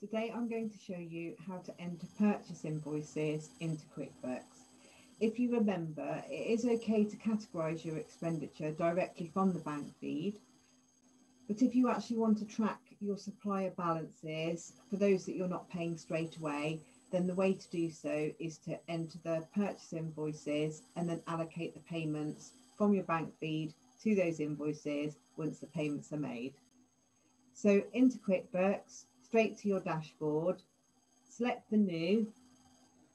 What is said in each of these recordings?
Today I'm going to show you how to enter purchase invoices into QuickBooks. If you remember, it is okay to categorise your expenditure directly from the bank feed, but if you actually want to track your supplier balances for those that you're not paying straight away, then the way to do so is to enter the purchase invoices and then allocate the payments from your bank feed to those invoices once the payments are made. So into QuickBooks, straight to your dashboard, select the new,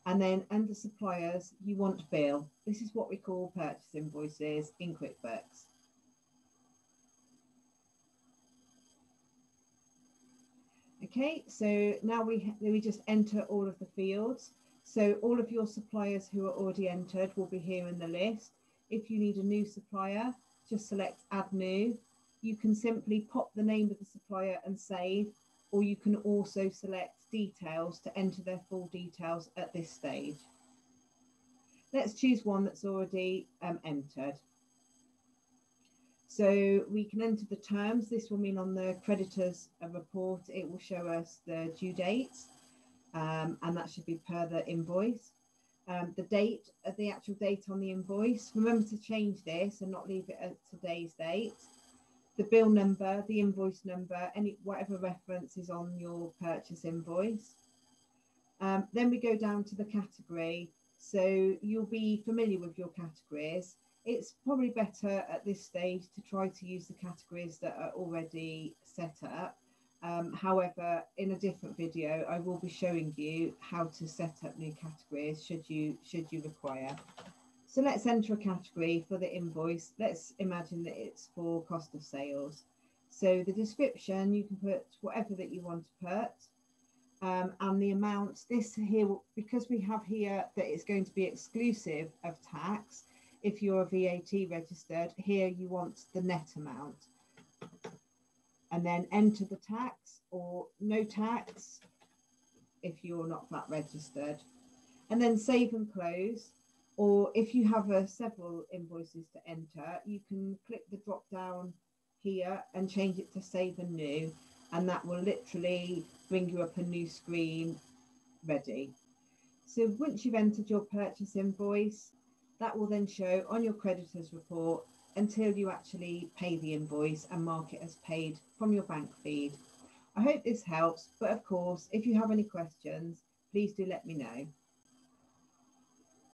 and then under suppliers, you want bill. This is what we call purchase invoices in QuickBooks. Okay, so now we, we just enter all of the fields. So all of your suppliers who are already entered will be here in the list. If you need a new supplier, just select add new. You can simply pop the name of the supplier and save or you can also select details to enter their full details at this stage. Let's choose one that's already um, entered. So we can enter the terms. This will mean on the creditors report, it will show us the due dates, um, and that should be per the invoice. Um, the date, uh, the actual date on the invoice. Remember to change this and not leave it at today's date the bill number, the invoice number, any whatever reference is on your purchase invoice. Um, then we go down to the category. So you'll be familiar with your categories. It's probably better at this stage to try to use the categories that are already set up. Um, however, in a different video, I will be showing you how to set up new categories should you should you require. So let's enter a category for the invoice. Let's imagine VAT it's for cost of sales. So the description, you can put whatever that you want to put. Um, and the amount, this here, because we have here that it's going to be exclusive of tax, if you're VAT registered, here you want the net amount. And then enter the tax or no tax if you're not that registered. And then save and close. Or if you have uh, several invoices to enter, you can click the drop down here and change it to save and new. And that will literally bring you up a new screen ready. So once you've entered your purchase invoice, that will then show on your creditors report until you actually pay the invoice and mark it as paid from your bank feed. I hope this helps, but of course, if you have any questions, please do let me know.